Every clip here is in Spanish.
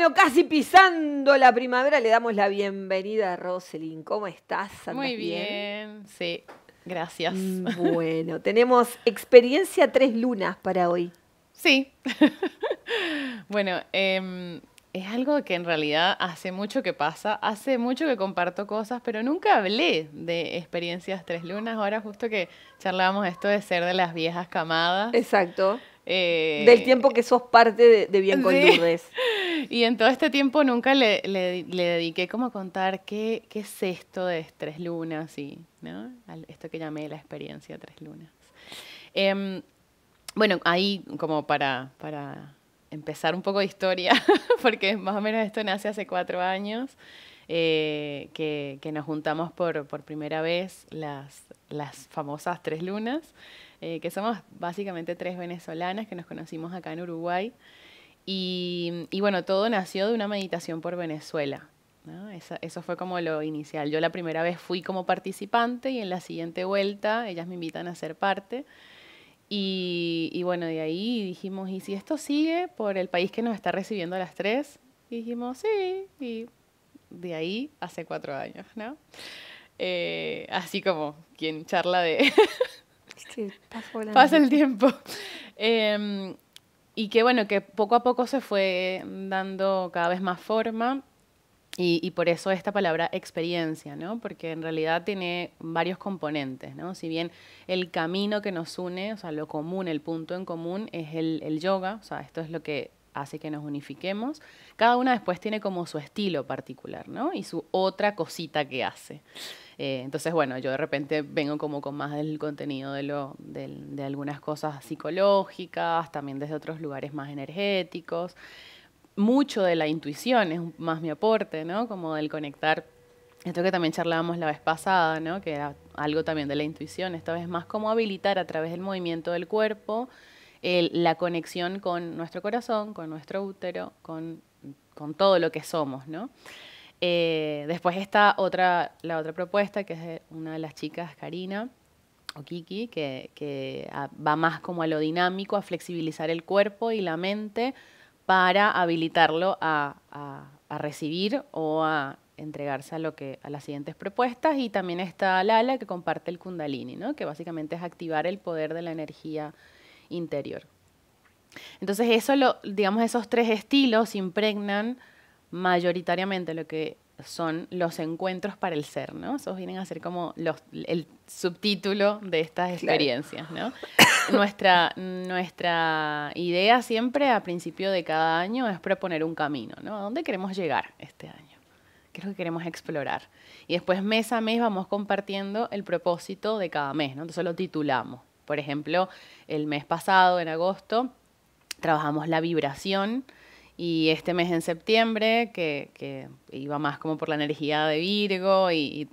Bueno, casi pisando la primavera, le damos la bienvenida a Roselyn. ¿Cómo estás? ¿Andas Muy bien, sí, gracias. Mm, Bueno, tenemos experiencia tres lunas para hoy. Sí. bueno, em, es algo que en realidad hace mucho que pasa, hace mucho que comparto cosas, pero nunca hablé de experiencias tres lunas. Ahora justo que charlábamos esto de ser de las viejas camadas. Exacto. eh, Del tiempo que sos parte de, de Bien con Sí. Lourdes. Y en todo este tiempo nunca le, le- le dediqué como a contar qué, qué es esto de tres lunas y, ¿no? Esto que llamé la experiencia tres lunas. Em, bueno, ahí como para, para empezar un poco de historia, porque más o menos esto nace hace cuatro años, eh, que, que nos juntamos por, por primera vez las, las famosas tres lunas, eh, que somos básicamente tres venezolanas que nos conocimos acá en Uruguay. Y, y bueno, todo nació de una meditación por Venezuela. eso fue como lo inicial. Yo la primera vez fui como participante y en la siguiente vuelta ellas me invitan a ser parte. Y, y bueno, de ahí dijimos, ¿y si esto sigue por el país que nos está recibiendo a las tres? Y dijimos, sí. Y de ahí hace cuatro años, ¿no? Eh, así como quien charla de Sí, pasa el tiempo. Em, y que bueno, que poco a poco se fue dando cada vez más forma. Y, por eso esta palabra experiencia, ¿no? Porque en realidad tiene varios componentes, ¿no? Si bien el camino que nos une, o sea, lo común, el punto en común es el, el yoga, o sea, esto es lo que hace que nos unifiquemos, cada una después tiene como su estilo particular, ¿no? Y su otra cosita que hace. Eh, entonces, bueno, yo de repente vengo como con más del contenido de, lo, de algunas cosas psicológicas, también desde otros lugares más energéticos. Mucho de la intuición es más mi aporte, ¿no? Como del conectar, esto que también charlábamos la vez pasada, ¿no? Que era algo también de la intuición, esta vez más como habilitar a través del movimiento del cuerpo la conexión con nuestro corazón, con nuestro útero, con, con todo lo que somos, ¿no? Eh, después está otra, la otra propuesta, que es de una de las chicas, Karina, o Kiki, que, que va más como a lo dinámico, a flexibilizar el cuerpo y la mente para habilitarlo a, a- a recibir o a entregarse a lo que a las siguientes propuestas y también está Lala que comparte el Kundalini, ¿no? que básicamente es activar el poder de la energía interior. Entonces eso lo, digamos, esos tres estilos impregnan mayoritariamente lo que son los encuentros para el ser, ¿no? Esos vienen a ser como los, el subtítulo de estas experiencias, ¿no? nuestra, nuestra idea siempre a principio de cada año es proponer un camino, ¿no? ¿A dónde queremos llegar este año? ¿Qué es lo que queremos explorar? Y después mes a mes vamos compartiendo el propósito de cada mes, ¿no? Entonces lo titulamos. Por ejemplo, el mes pasado, en agosto, trabajamos la vibración y este mes en septiembre, que, que iba más como por la energía de Virgo y, y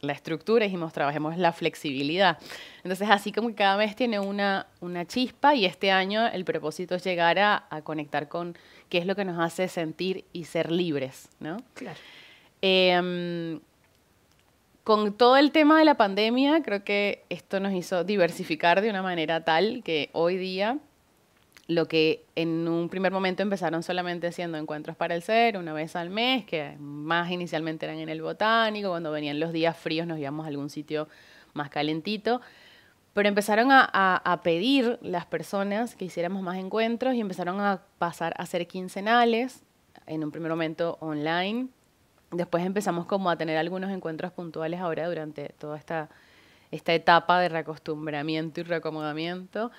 la estructura, dijimos, trabajemos la flexibilidad. Entonces, así como que cada mes tiene una, una chispa y este año el propósito es llegar a, a conectar con qué es lo que nos hace sentir y ser libres, ¿no? Claro. Em, con todo el tema de la pandemia, creo que esto nos hizo diversificar de una manera tal que hoy día lo que en un primer momento empezaron solamente siendo encuentros para el ser, una vez al mes, que más inicialmente eran en el botánico, cuando venían los días fríos nos íbamos a algún sitio más calentito, pero empezaron a, a- a pedir las personas que hiciéramos más encuentros y empezaron a pasar a ser quincenales, en un primer momento online, Después empezamos como a tener algunos encuentros puntuales ahora durante toda esta, esta etapa de reacostumbramiento y reacomodamiento.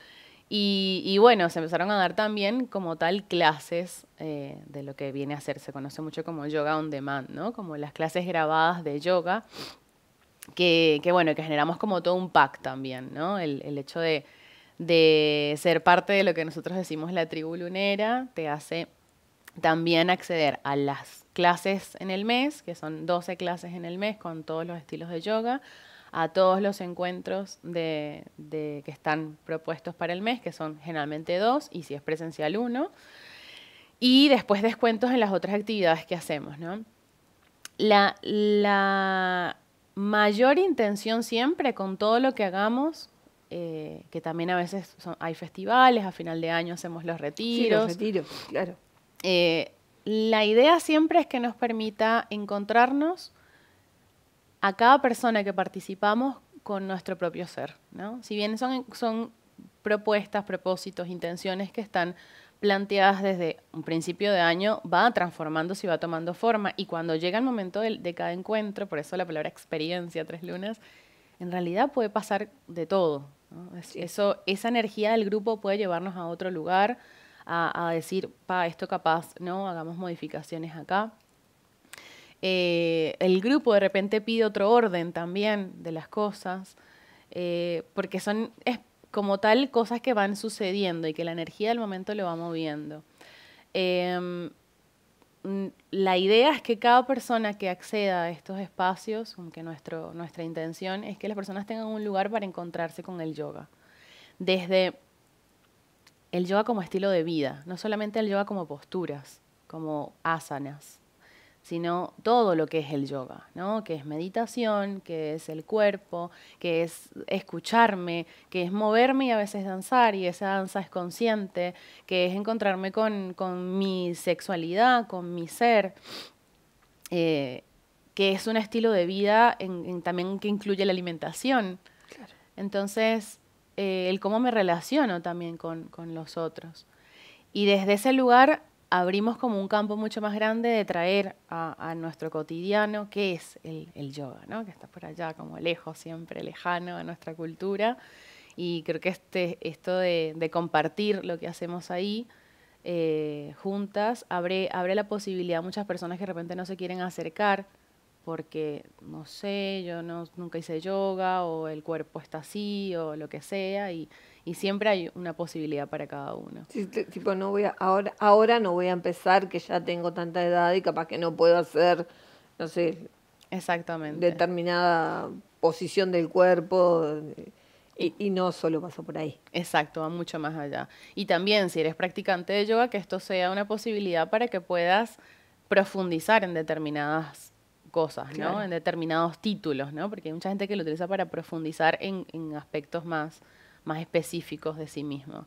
Y, y bueno, se empezaron a dar también como tal clases eh, de lo que viene a ser, se conoce mucho como yoga on demand, ¿no? Como las clases grabadas de yoga, que, bueno, que generamos como todo un pack también, ¿no? El, el hecho de, de ser parte de lo que nosotros decimos la tribu lunera te hace también acceder a las clases en el mes, que son 12 clases en el mes con todos los estilos de yoga, a todos los encuentros de, de- que están propuestos para el mes, que son generalmente dos, y si es presencial uno, y después descuentos en las otras actividades que hacemos, ¿no? La, la mayor intención siempre con todo lo que hagamos, eh, que también a veces son- hay festivales, a final de año hacemos los Sí, retiros, los retiros, claro. Eh, la idea siempre es que nos permita encontrarnos a cada persona que participamos con nuestro propio ser. ¿no? Si bien son, son propuestas, propósitos, intenciones que están planteadas desde un principio de año, va transformándose y va tomando forma. Y cuando llega el momento de, cada encuentro, por eso la palabra experiencia, tres lunas, en realidad puede pasar de todo. Eso, esa energía del grupo puede llevarnos a otro lugar, a, decir, pa, esto capaz, ¿no? Hagamos modificaciones acá. Eh, el grupo de repente pide otro orden también de las cosas, eh, porque son como tal cosas que van sucediendo y que la energía del momento lo va moviendo. Em, la idea es que cada persona que acceda a estos espacios, aunque nuestra intención es que las personas tengan un lugar para encontrarse con el yoga. Desde el yoga como estilo de vida, no solamente el yoga como posturas, como asanas, sino todo lo que es el yoga, ¿no? que es meditación, que es el cuerpo, que es escucharme, que es moverme y a veces danzar, y esa danza es consciente, que es encontrarme con, mi sexualidad, con mi ser, eh, que es un estilo de vida también que incluye la alimentación. Entonces, eh, el cómo me relaciono también con, los otros. Y desde ese lugar abrimos como un campo mucho más grande de traer a, nuestro cotidiano, que es el, yoga, ¿no? que está por allá como lejos, siempre lejano a nuestra cultura. Y creo que este, esto de, compartir lo que hacemos ahí eh, juntas abre, abre la posibilidad a muchas personas que de repente no se quieren acercar porque, no sé, yo no, nunca hice yoga o el cuerpo está así o lo que sea y, y siempre hay una posibilidad para cada uno. Sí, tipo, no voy a, ahora, ahora no voy a empezar que ya tengo tanta edad y capaz que no puedo hacer, no sé, Exactamente. determinada posición del cuerpo. Y, y, no solo pasó por ahí. Exacto, va mucho más allá. Y también, si eres practicante de yoga, que esto sea una posibilidad para que puedas profundizar en determinadas cosas, ¿no? En determinados títulos, ¿no? Porque hay mucha gente que lo utiliza para profundizar en, aspectos más, más específicos de sí mismo.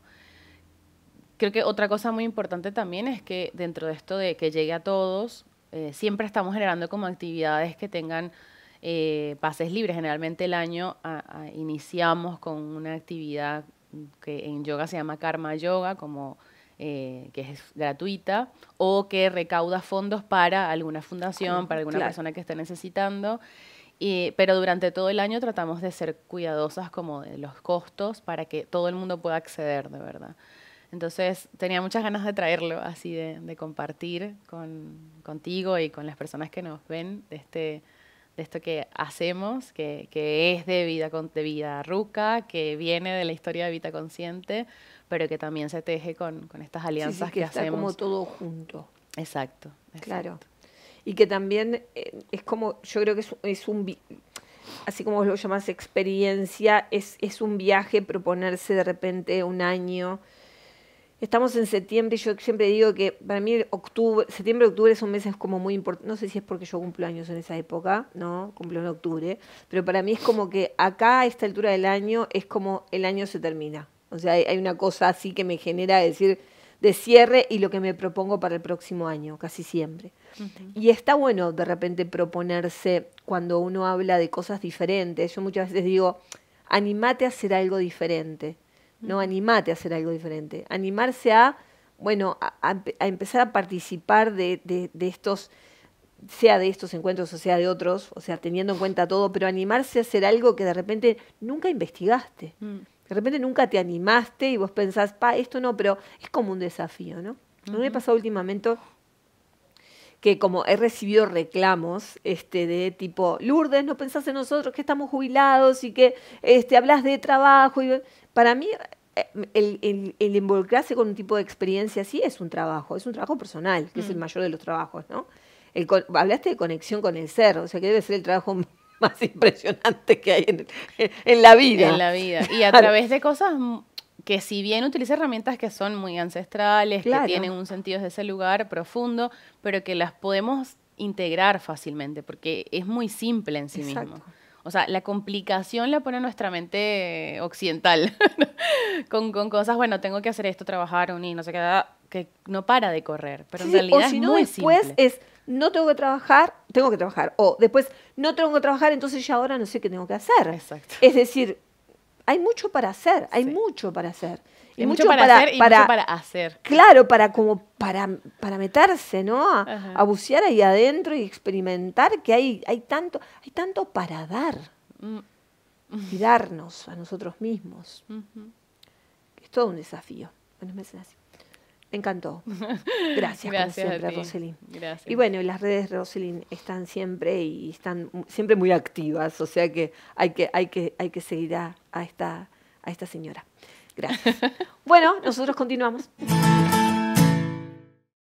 Creo que otra cosa muy importante también es que dentro de esto de que llegue a todos, eh, siempre estamos generando como actividades que tengan eh, pases libres. Generalmente el año iniciamos con una actividad que en yoga se llama Karma Yoga, como eh, que es gratuita, o que recauda fondos para alguna fundación, para alguna persona que esté necesitando. pero durante todo el año tratamos de ser cuidadosas como de los costos para que todo el mundo pueda acceder, de verdad. Entonces tenía muchas ganas de traerlo, así de, compartir con, contigo y con las personas que nos ven de, este, de esto que hacemos, que, que es de vida, de vida ruca, que viene de la historia de vida consciente, pero que también se teje con, estas alianzas que, está hacemos. como todo junto. Exacto, Claro. Y que también eh, es como, yo creo que es, un, así como vos lo llamas experiencia, es, es un viaje proponerse de repente un año. Estamos en septiembre y yo siempre digo que para mí octubre, septiembre octubre son meses como muy importantes. No sé si es porque yo cumplo años en esa época, ¿no? Cumplo en octubre. Pero para mí es como que acá a esta altura del año es como el año se termina. O sea, hay, una cosa así que me genera decir de cierre y lo que me propongo para el próximo año, casi siempre. Y está bueno de repente proponerse cuando uno habla de cosas diferentes. Yo muchas veces digo, animate a hacer algo diferente. No, animate a hacer algo diferente. Animarse a, bueno, a, empezar a participar de, de, estos, sea de estos encuentros o sea de otros, o sea, teniendo en cuenta todo, pero animarse a hacer algo que de repente nunca investigaste. Mm. De repente nunca te animaste y vos pensás, pa, esto no, pero es como un desafío, ¿no? A mí me ha pasado últimamente que como he recibido reclamos este, de tipo, Lourdes, no pensás en nosotros que estamos jubilados y que este, hablas de trabajo. Y, para mí, eh, el, el, involucrarse con un tipo de experiencia así es un trabajo, es un trabajo personal, que es el mm. mayor de los trabajos, ¿no? El, hablaste de conexión con el ser, o sea que debe ser el trabajo más impresionante que hay en, en la vida. En la vida. Y a través de cosas que si bien utiliza herramientas que son muy ancestrales, que tienen un sentido desde ese lugar profundo, pero que las podemos integrar fácilmente, porque es muy simple en sí mismo. O sea, la complicación la pone nuestra mente occidental, con, con, cosas, bueno, tengo que hacer esto, trabajar, unir, no sé qué, que no para de correr, pero en Sí, realidad si es no, muy después simple. es no tengo que trabajar, tengo que trabajar. O después no tengo que trabajar, entonces ya ahora no sé qué tengo que hacer. Exacto. Es decir, hay mucho para hacer, hay Sí. mucho para hacer. Hay mucho para, hacer y mucho para hacer. Claro, para como para, para meterse, ¿no? A, bucear ahí adentro y experimentar que hay, hay tanto, hay tanto para dar Mm, y darnos a nosotros mismos. Es todo un desafío. Bueno, me hacen así. Me encantó. Gracias, Gracias como siempre, ti. Roselín. Gracias. Y bueno, las redes de Roselín están siempre y están siempre muy activas, o sea que hay que, hay que, hay que seguir a, a esta, a esta señora. Gracias. bueno, nosotros continuamos.